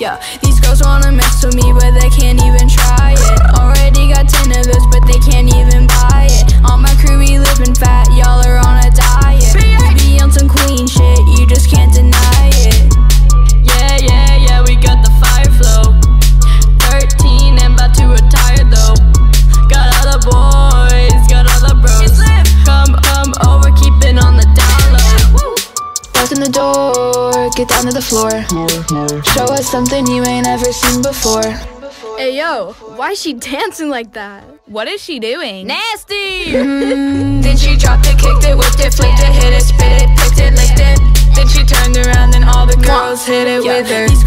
Yeah, these girls wanna mess with me, but they can't even door, get down to the floor. Show us something you ain't ever seen before. Hey yo, why is she dancing like that? What is she doing? Nasty! Mm-hmm. then she dropped it, kicked it, whipped it, flicked it, hit it, spit it, picked it, licked it. Then she turned around and all the girls hit it with her. These